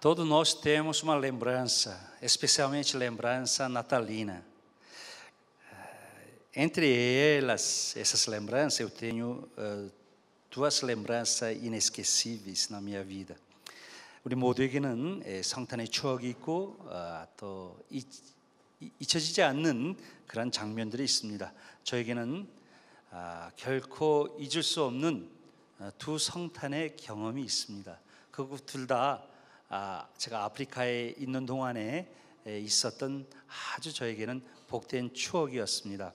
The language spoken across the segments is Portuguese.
Todos nós temos uma lembrança, especialmente lembrança natalina. Entre elas, essas lembranças, eu tenho uh, duas lembranças inesquecíveis na minha vida. 우리 모두에게는 성탄의 추억이 있고 어, 또 잊, 잊혀지지 않는 그런 장면들이 있습니다. 저에게는 아, 결코 잊을 수 없는 두 성탄의 경험이 있습니다. 그둘다 아, 제가 아프리카에 있는 동안에 있었던 아주 저에게는 복된 추억이었습니다.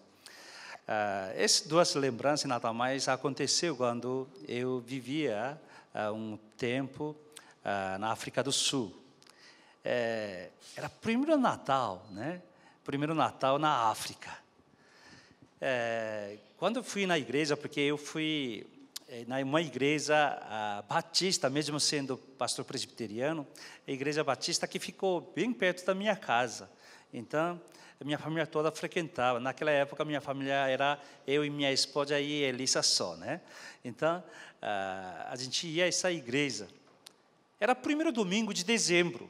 Uh, esse duas lembranças nada mais aconteceu quando eu vivia uh, um tempo uh, na África do Sul. É, era primeiro Natal, né? Primeiro Natal na África. É, quando eu fui na igreja, porque eu fui na uma igreja batista, mesmo sendo pastor presbiteriano, a igreja batista que ficou bem perto da minha casa. Então, minha família toda frequentava. Naquela época, minha família era eu e minha esposa e Elisa só, né? Então, a gente ia a essa igreja. Era primeiro domingo de dezembro.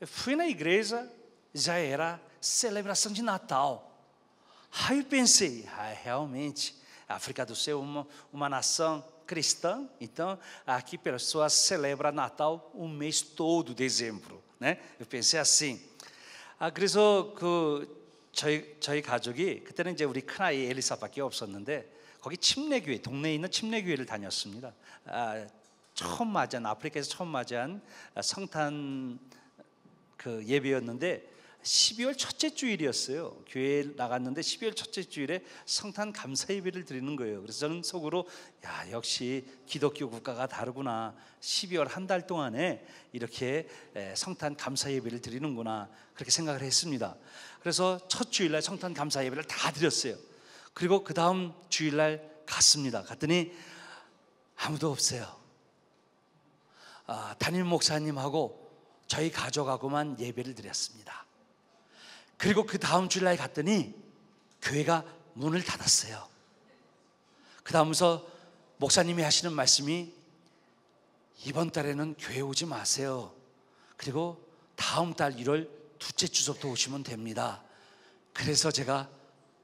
Eu fui na igreja, já era celebração de Natal. Aí eu pensei, ah, realmente, a África do Sul é uma, uma nação cristã, então aqui pessoas celebram Natal o mês todo, dezembro. Eu pensei assim. 아, 그래서 그 저희 저희 가족이 그때는 이제 우리 큰아이 엘리사밖에 없었는데 거기 침례교회 동네에 있는 침례교회를 다녔습니다. 아, 처음 맞이한 아프리카에서 처음 맞이한 성탄 그 예배였는데 12월 첫째 주일이었어요. 교회에 나갔는데 12월 첫째 주일에 성탄 감사 예배를 드리는 거예요. 그래서 저는 속으로 야 역시 기독교 국가가 다르구나. 12월 한 달 동안에 이렇게 성탄 감사 예배를 드리는구나 그렇게 생각을 했습니다. 그래서 첫 주일날 성탄 감사 예배를 다 드렸어요. 그리고 그 다음 주일날 갔습니다. 갔더니 아무도 없어요. 아, 담임 목사님하고 저희 가족하고만 예배를 드렸습니다. 그리고 그 다음 주일날 갔더니 교회가 문을 닫았어요. 그 다음서 목사님이 하시는 말씀이 이번 달에는 교회 오지 마세요. 그리고 다음 달 1월 둘째 주부터 오시면 됩니다. 그래서 제가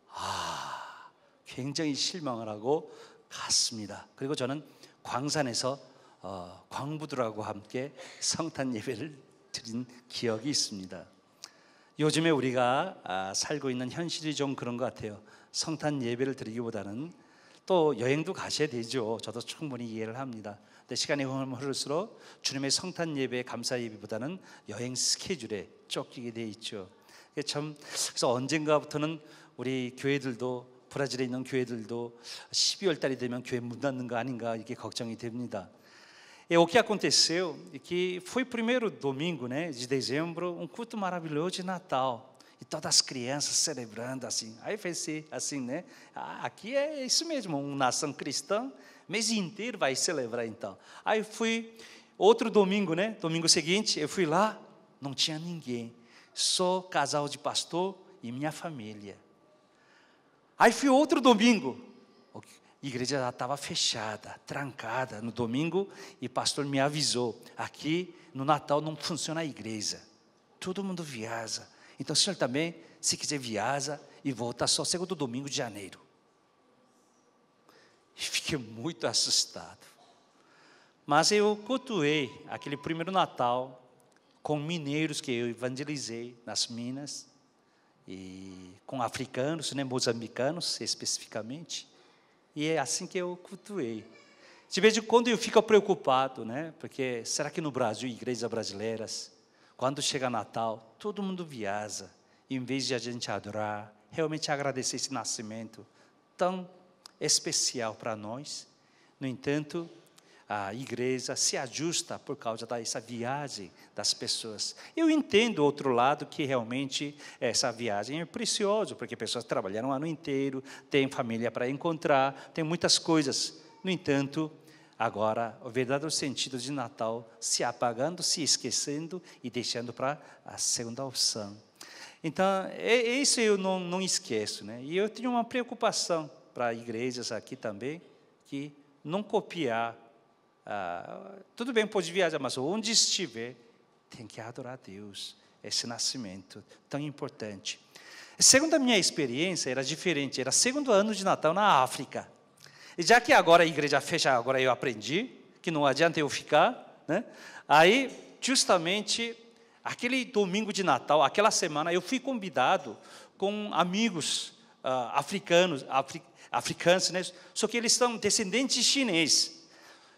아 굉장히 실망을 하고 갔습니다. 그리고 저는 광산에서 어, 광부들하고 함께 성탄 예배를 드린 기억이 있습니다. 요즘에 우리가 살고 있는 현실이 좀 그런 것 같아요. 성탄 예배를 드리기보다는 또 여행도 가셔야 되죠. 저도 충분히 이해를 합니다. 근데 시간이 흐를수록 주님의 성탄 예배, 감사 예배보다는 여행 스케줄에 쫓기게 돼 있죠. 참 그래서 언젠가부터는 우리 교회들도 브라질에 있는 교회들도 12월 달이 되면 교회 문 닫는 거 아닌가 이렇게 걱정이 됩니다. E o que aconteceu é que foi o primeiro domingo né, de dezembro, um culto maravilhoso de Natal. E todas as crianças celebrando assim. Aí pensei assim, né? Ah, aqui é isso mesmo, uma nação cristã, mês inteiro vai celebrar então. Aí fui, outro domingo, né? Domingo seguinte, eu fui lá, não tinha ninguém. Só casal de pastor e minha família. Aí fui outro domingo, a igreja já estava fechada, trancada no domingo, e o pastor me avisou: aqui no Natal não funciona a igreja, todo mundo viaja. Então o senhor também, se quiser, viaja e volta só segundo domingo de janeiro. Fiquei muito assustado. Mas eu cultuei aquele primeiro Natal com mineiros que eu evangelizei nas Minas, e com africanos, né, moçambicanos especificamente. E é assim que eu cultuei. De vez em quando eu fico preocupado, né? Porque será que no Brasil, igrejas brasileiras, quando chega Natal, todo mundo viaja, em vez de a gente adorar, realmente agradecer esse nascimento tão especial para nós. No entanto, a igreja se ajusta por causa dessa viagem das pessoas. Eu entendo outro lado que realmente essa viagem é preciosa, porque pessoas trabalharam o ano inteiro, têm família para encontrar, tem muitas coisas. No entanto, agora o verdadeiro sentido de Natal se apagando, se esquecendo e deixando para a segunda opção. Então, isso eu não, não esqueço, né? E eu tenho uma preocupação para igrejas aqui também, que não copiar ah, tudo bem, pode viajar, mas onde estiver, tem que adorar a Deus, esse nascimento tão importante. Segundo a minha experiência, era diferente, era segundo ano de Natal na África. E já que agora a igreja fecha, agora eu aprendi que não adianta eu ficar, né? Aí, justamente, aquele domingo de Natal, aquela semana, eu fui convidado com amigos uh, africanos, afri, africanos, né? Só que eles são descendentes de chinês.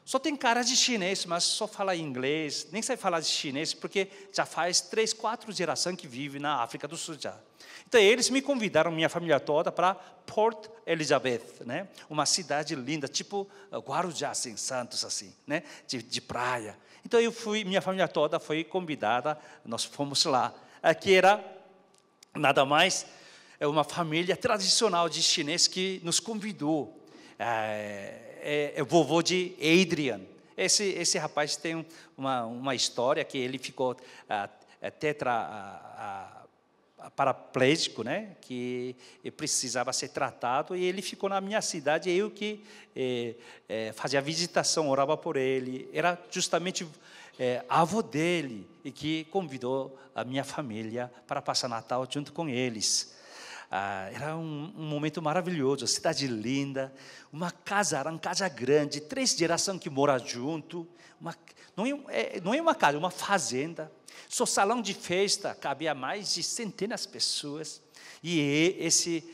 Só tem cara de chinês, mas só fala inglês, nem sabe falar de chinês, porque já faz três, quatro gerações que vive na África do Sul já. Então eles me convidaram, minha família toda, para Port Elizabeth, né? Uma cidade linda, tipo uh, Guarujá, assim, Santos, assim, né? De, de praia. Então eu fui, minha família toda foi convidada, nós fomos lá. Aqui era nada mais é uma família tradicional de chinês que nos convidou. É, é, é vovô de Adrian. Esse, esse rapaz tem uma, uma história que ele ficou ah, é tetra ah, ah, paraplégico, né? Que precisava ser tratado e ele ficou na minha cidade. Eu que é, é, fazia visitação, orava por ele. Era justamente é, avô dele e que convidou a minha família para passar Natal junto com eles. Ah, era um, um, momento maravilhoso, cidade linda, uma casa, era uma casa grande, três gerações que moram junto, uma, não, é, não é uma casa, é uma fazenda. Só salão de festa, cabia mais de centenas de pessoas. E esse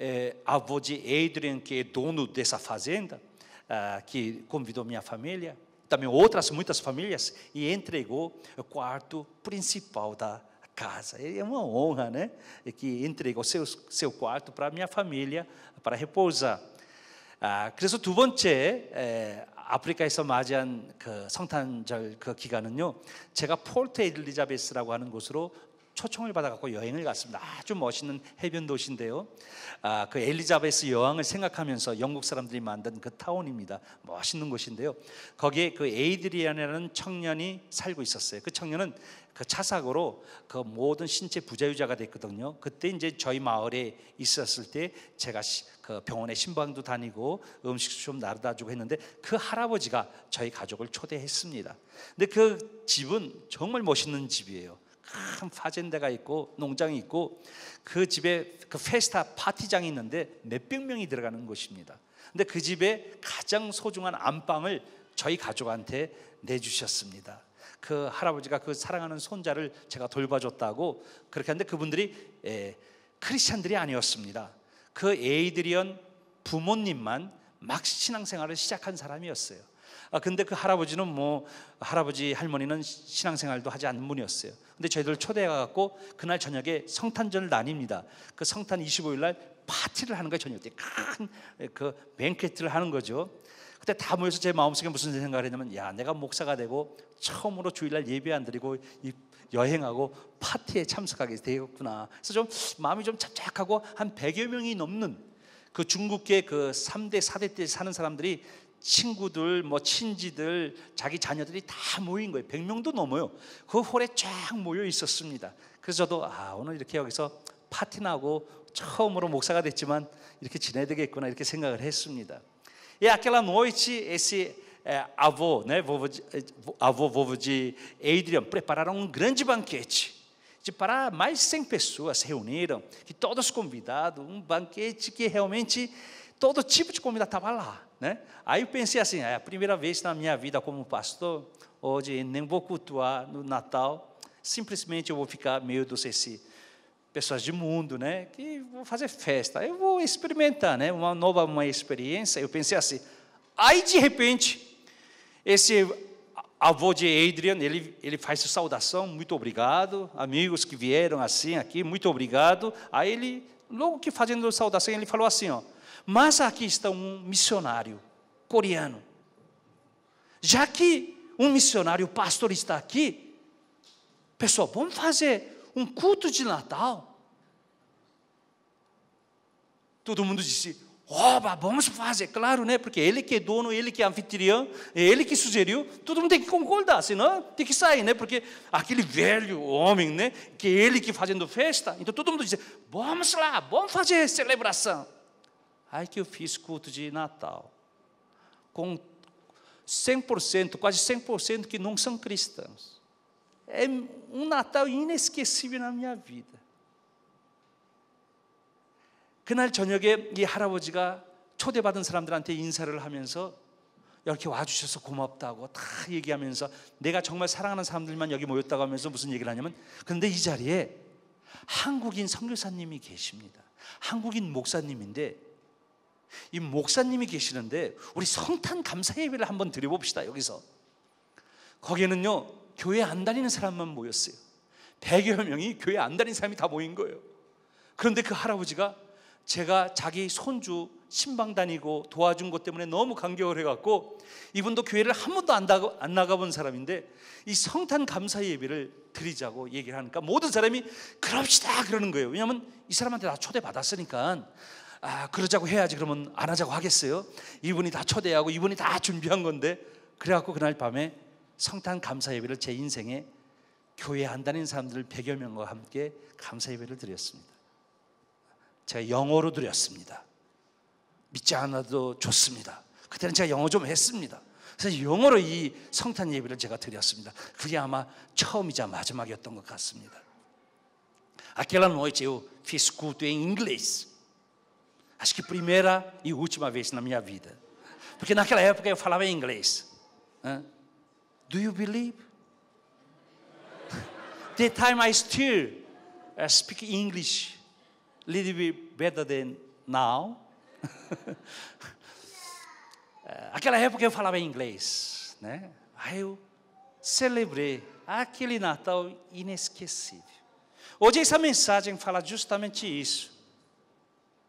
é, avô de Adrian, que é dono dessa fazenda, ah, que convidou minha família, também outras muitas famílias, e entregou o quarto principal da casa. É uma honra, né? Que entregou seu, seu quarto para a minha família, para repousar. 아, 그래서 두 번째 에, 아프리카에서 맞이한 그 성탄절 그 기간은요, 제가 폴트 엘리자베스라고 하는 곳으로 초청을 받아갖고 여행을 갔습니다. 아주 멋있는 해변 도시인데요. 아, 그 엘리자베스 여왕을 생각하면서 영국 사람들이 만든 그 타운입니다. 멋있는 곳인데요. 거기에 그 에이드리안이라는 청년이 살고 있었어요. 그 청년은 그 차사고로 그 모든 신체 부자유자가 됐거든요. 그때 이제 저희 마을에 있었을 때 제가 그 병원에 신방도 다니고 음식도 좀 나르다 주고 했는데 그 할아버지가 저희 가족을 초대했습니다. 근데 그 집은 정말 멋있는 집이에요. 큰 파젠데가 있고 농장이 있고 그 집에 그 페스타 파티장이 있는데 몇백 명이 들어가는 곳입니다. 근데 그 집에 가장 소중한 안방을 저희 가족한테 내주셨습니다. 그 할아버지가 그 사랑하는 손자를 제가 돌봐줬다고 그렇게 하는데 그분들이 예, 크리스찬들이 아니었습니다. 그 에이드리언 부모님만 막 신앙생활을 시작한 사람이었어요. 아, 근데 그 할아버지는 뭐 할아버지 할머니는 신앙생활도 하지 않는 분이었어요. 근데 저희들 초대해 갖고 그날 저녁에 성탄절을 나뉩니다. 그 성탄 25일 날 파티를 하는 거예요. 저녁 때큰그 뱅케트를 하는 거죠. 그때 다 모여서 제 마음속에 무슨 생각을 했냐면 야 내가 목사가 되고 처음으로 주일날 예배 안 드리고 여행하고 파티에 참석하게 되었구나. 그래서 좀 마음이 좀 착착하고 한 100여 명이 넘는 그 중국계 그 3대 4대 때 사는 사람들이 친구들 뭐 친지들 자기 자녀들이 다 모인 거예요. 100명도 넘어요. 그 홀에 쫙 모여 있었습니다. 그래서 저도 아 오늘 이렇게 여기서 파티나고 처음으로 목사가 됐지만 이렇게 지내야 되겠구나 이렇게 생각을 했습니다. E avô, né, vovô de, avô, vovô de Adrian, prepararam um grande banquete. De para mais de 100 pessoas se reuniram, e todos convidados, um banquete que realmente todo tipo de comida estava lá. Né? Aí eu pensei assim: é a primeira vez na minha vida como pastor, hoje nem vou cultuar no Natal, simplesmente eu vou ficar meio do CC pessoas de mundo, né? Que vou fazer festa, eu vou experimentar, né? Uma nova uma experiência. Eu pensei assim, aí de repente esse avô de Adrian, ele ele faz saudação, muito obrigado, amigos que vieram assim aqui, muito obrigado. Aí ele logo que fazendo saudação ele falou assim, ó, mas aqui está um missionário coreano. Já que um missionário pastor está aqui, pessoal, vamos fazer um culto de Natal. Todo mundo disse: Oba, vamos fazer, claro, né? Porque ele que é dono, ele que é anfitrião, ele que sugeriu, todo mundo tem que concordar, senão tem que sair, né? Porque aquele velho homem, né? Que é ele que fazendo festa, então todo mundo diz: vamos lá, vamos fazer celebração. Aí que eu fiz culto de Natal, com 100%, quase 100% que não são cristãos. é um Natal inesquecível na minha vida. 그날 저녁에 이 할아버지가 초대받은 사람들한테 인사를 하면서 이렇게 와주셔서 고맙다고 다 얘기하면서 내가 정말 사랑하는 사람들만 여기 모였다고 하면서 무슨 얘기를 하냐면 그런데 이 자리에 한국인 선교사님이 계십니다. 한국인 목사님인데 이 목사님이 계시는데 우리 성탄 감사 예배를 한번 드려봅시다 여기서. 거기에는요 교회 안 다니는 사람만 모였어요. 100여 명이 교회 안 다니는 사람이 다 모인 거예요. 그런데 그 할아버지가 제가 자기 손주 신방 다니고 도와준 것 때문에 너무 감격을 해갖고 이분도 교회를 한 번도 안, 나가, 안 나가본 사람인데 이 성탄 감사 예배를 드리자고 얘기를 하니까 모든 사람이 그럽시다 그러는 거예요. 왜냐하면 이 사람한테 다 초대 받았으니까 아 그러자고 해야지 그러면 안 하자고 하겠어요. 이분이 다 초대하고 이분이 다 준비한 건데 그래갖고 그날 밤에 성탄 감사 예배를 제 인생에 교회 안 다니는 사람들 100여 명과 함께 감사 예배를 드렸습니다. 제가 영어로 드렸습니다. 믿지 않아도 좋습니다. 그때는 제가 영어 좀 했습니다. 그래서 영어로 이 성탄 예배를 제가 드렸습니다. 그게 아마 처음이자 마지막이었던 것 같습니다. Aquela noite eu fiz culto em inglês. Acho que primeira e última vez na minha vida. Porque naquela época eu falava em inglês. Do you believe? That time I still speak English a little bit better than now. Aquela época eu falava inglês, né? Aí eu celebrei aquele Natal inesquecível. Hoje essa mensagem fala justamente isso.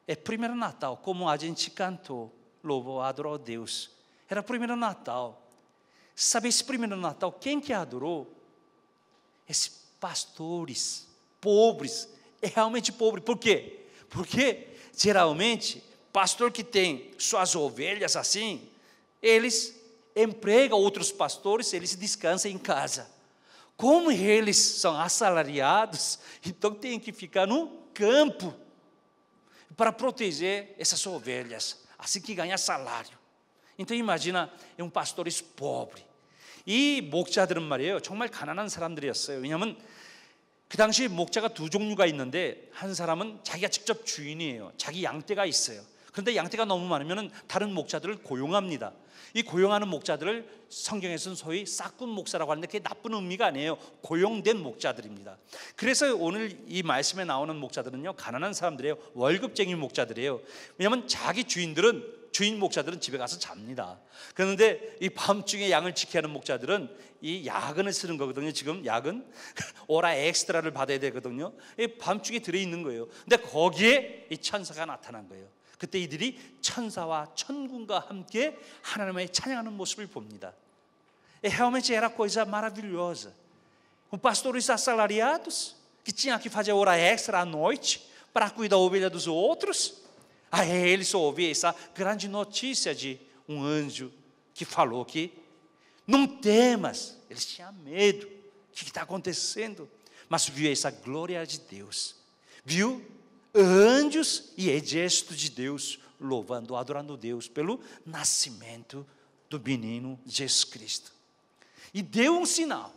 É primeiro Natal, como a gente cantou, louvou, adorou a Deus. Era primeiro Natal. Sabe esse primeiro Natal, quem que adorou? Esses pastores, pobres, é realmente pobre. Por quê? Porque geralmente pastor que tem suas ovelhas assim, eles empregam outros pastores, eles descansam em casa. Como eles são assalariados, então tem que ficar no campo para proteger essas ovelhas, assim que ganha salário. Então imagina um pastor pobre. 이 목자들은 말이에요. 정말 가난한 사람들이었어요. 왜냐하면 그 당시 목자가 두 종류가 있는데 한 사람은 자기가 직접 주인이에요. 자기 양떼가 있어요. 그런데 양떼가 너무 많으면 다른 목자들을 고용합니다. 이 고용하는 목자들을 성경에서는 소위 싹군 목사라고 하는데 그게 나쁜 의미가 아니에요. 고용된 목자들입니다. 그래서 오늘 이 말씀에 나오는 목자들은요, 가난한 사람들이에요. 월급쟁이 목자들이에요. 왜냐하면 자기 주인들은 주인 목자들은 집에 가서 잡니다. 그런데 이 밤중에 양을 지켜야 하는 목자들은 이 야근을 쓰는 거거든요. 지금 야근 오라 엑스트라를 받아야 되거든요. 이 밤중에 들어 있는 거예요. 근데 거기에 이 천사가 나타난 거예요. 그때 이들이 천사와 천군과 함께 하나님의 찬양하는 모습을 봅니다. E realmente era coisa maravilhosa. Com pastores assalariados que tinha que fazer hora extra à noite para cuidar da ovelha dos outros. Aí eles ouviram essa grande notícia de um anjo que falou que não temas. Eles tinham medo. O que está acontecendo? Mas viu essa glória de Deus. Viu anjos e exército de Deus louvando, adorando Deus pelo nascimento do menino Jesus Cristo. E deu um sinal.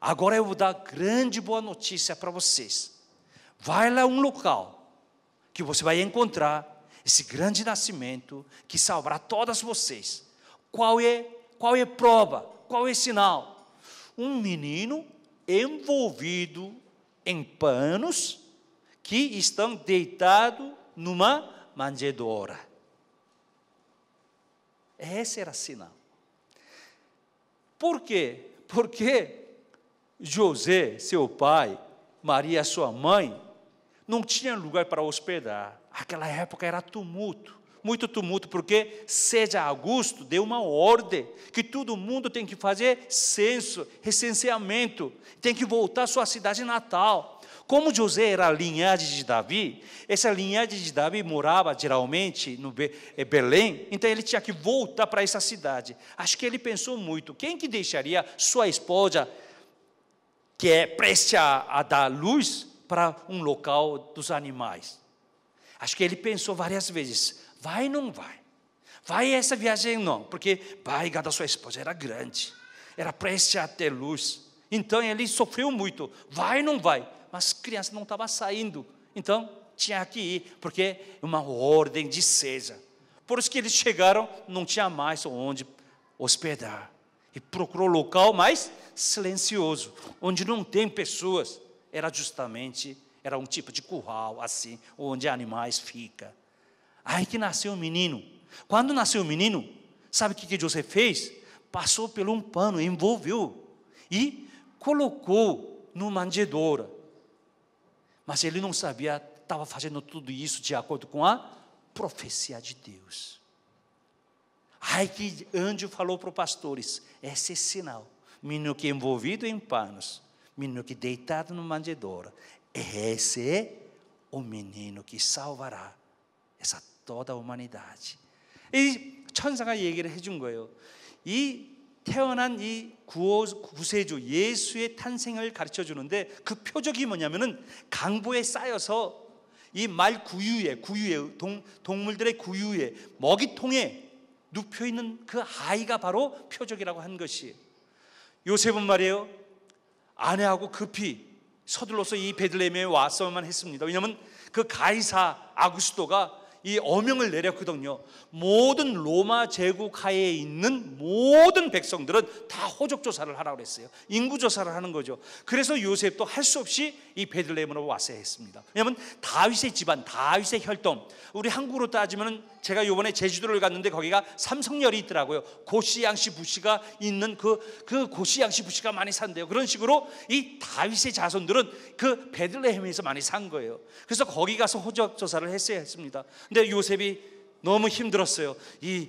Agora eu vou dar grande boa notícia para vocês. Vai lá um local que você vai encontrar esse grande nascimento que salvará todas vocês. Qual é, qual é prova? Qual é sinal? Um menino envolvido em panos que estão deitados numa manjedoura. Esse era sinal. Por quê? Porque José, seu pai, Maria, sua mãe, não tinha lugar para hospedar. Aquela época era tumulto muito tumulto, porque seja Augusto deu uma ordem que todo mundo tem que fazer censo, recenseamento, tem que voltar à sua cidade natal. Como José era a linhagem de Davi, essa linhagem de Davi morava geralmente no eh, Belém, então ele tinha que voltar para essa cidade. Acho que ele pensou muito: quem que deixaria sua esposa, que é prestes a, a dar luz, para um local dos animais? Acho que ele pensou várias vezes: vai ou não vai? Vai essa viagem não, porque a barriga da sua esposa era grande, era prestes a ter luz. Então ele sofreu muito. Vai ou não vai? Mas criança não estava saindo. Então tinha que ir, porque uma ordem de César. Por isso que eles chegaram, não tinha mais onde hospedar. E procurou local mais silencioso, onde não tem pessoas. Era justamente, era um tipo de curral, assim, onde animais ficam. Aí que nasceu o menino. Quando nasceu o menino, sabe o que, que José fez? Passou por um pano, envolveu e colocou no manjedoura. Mas ele não sabia, estava fazendo tudo isso de acordo com a profecia de Deus. Aí que anjo falou para os pastores: esse é sinal. Menino que é envolvido em panos, menino que deitado no manjedoura. Esse é o menino que salvará essa toda a humanidade. 이 천사가 얘기를 해준 거예요. 이 태어난 이 구호, 구세주 예수의 탄생을 가르쳐 주는데 그 표적이 뭐냐면은 강보에 쌓여서 이 말 구유에 구유에 동, 동물들의 구유에 먹이통에 눕혀 있는 그 아이가 바로 표적이라고 한 것이 요셉은 말이에요 아내하고 급히 서둘러서 이 베들레헴에 왔어만 했습니다. 왜냐하면 그 가이사 아구스도가 이 어명을 내렸거든요. 모든 로마 제국 하에 있는 모든 백성들은 다 호적 조사를 하라고 그랬어요. 인구 조사를 하는 거죠. 그래서 요셉도 할 수 없이 이 베들레헴으로 왔어야 했습니다. 왜냐하면 다윗의 집안, 다윗의 혈통. 우리 한국으로 따지면 제가 요번에 제주도를 갔는데 거기가 삼성열이 있더라고요. 고시양씨 부씨가 있는 그, 그 고시양씨 부씨가 많이 산대요. 그런 식으로 이 다윗의 자손들은 그 베들레헴에서 많이 산 거예요. 그래서 거기 가서 호적 조사를 했어야 했습니다. 근데 요셉이 너무 힘들었어요. 이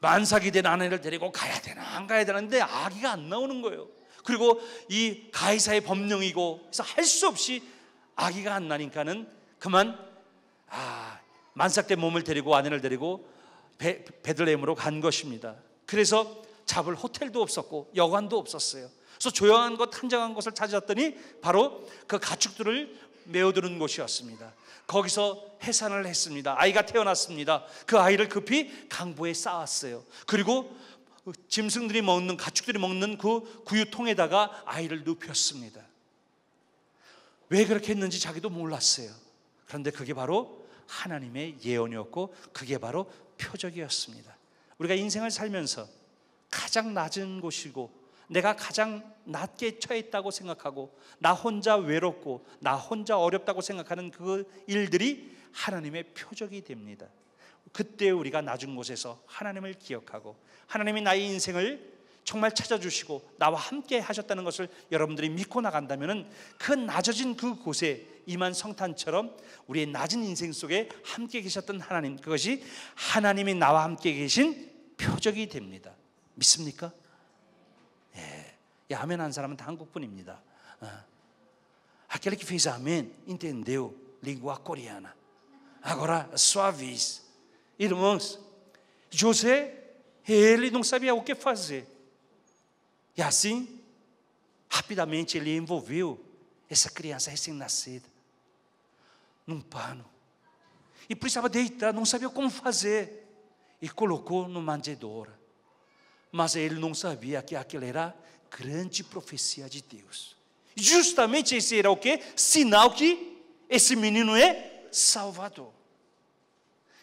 만삭이 된 아내를 데리고 가야 되나 안 가야 되는데 아기가 안 나오는 거예요. 그리고 이 가이사의 법령이고 그래서 할 수 없이 아기가 안 나니까는 그만 아 만삭된 몸을 데리고 아내를 데리고 베, 베들레헴으로 간 것입니다. 그래서 잡을 호텔도 없었고 여관도 없었어요. 그래서 조용한 곳, 한정한 곳을 찾았더니 바로 그 가축들을 메어두는 곳이었습니다. 거기서 해산을 했습니다. 아이가 태어났습니다. 그 아이를 급히 강보에 쌓았어요. 그리고 짐승들이 먹는 가축들이 먹는 그 구유통에다가 아이를 눕혔습니다. 왜 그렇게 했는지 자기도 몰랐어요. 그런데 그게 바로 하나님의 예언이었고 그게 바로 표적이었습니다. 우리가 인생을 살면서 가장 낮은 곳이고 내가 가장 낮게 처했다고 생각하고 나 혼자 외롭고 나 혼자 어렵다고 생각하는 그 일들이 하나님의 표적이 됩니다. 그때 우리가 낮은 곳에서 하나님을 기억하고 하나님이 나의 인생을 정말 찾아주시고 나와 함께 하셨다는 것을 여러분들이 믿고 나간다면 그 낮아진 그 곳에 임한 성탄처럼 우리의 낮은 인생 속에 함께 계셨던 하나님 그것이 하나님이 나와 함께 계신 표적이 됩니다. 믿습니까? 예, 예 아멘 한 사람은 다 한국분입니다. Aquele que fez amém entendeu língua coreana. Agora, sua vez. Irmãos, José, ele não sabia o que fazer. E assim, rapidamente ele envolveu essa criança recém-nascida num pano. E precisava deitar, não sabia como fazer. E colocou no manjedoura. Mas ele não sabia que aquilo era grande profecia de Deus. Justamente esse era o que? Sinal que esse menino é Salvador.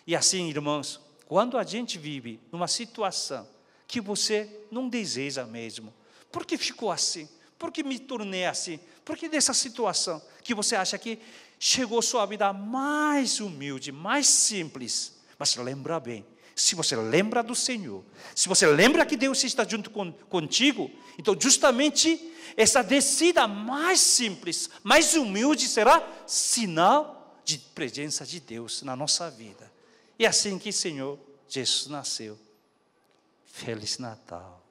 E assim, irmãos, quando a gente vive numa situação que você não deseja mesmo, por que ficou assim? Por que me tornei assim? Por que dessa situação que você acha que chegou sua vida mais humilde, mais simples? Mas lembra bem, se você lembra do Senhor, se você lembra que Deus está junto com, contigo, então justamente essa descida mais simples, mais humilde será sinal de presença de Deus na nossa vida. E assim que o Senhor Jesus nasceu. Feliz Natal.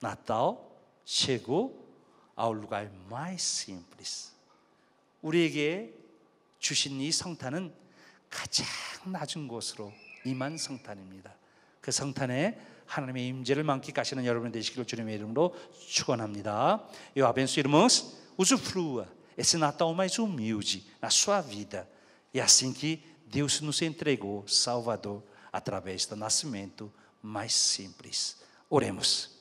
Natal chegou ao lugar mais simples. 우리에게 주신 이 성탄은 가장 낮은 곳으로 임한 성탄입니다. 그 성탄에 하나님의 임재를 만끽하시는 여러분 되시기를 주님의 이름으로 축원합니다. Eu abençoo irmãos, usufrua esse Natal mais humilde na sua vida. E assim que Deus nos entregou Salvador através do nascimento mais simples. Oremos.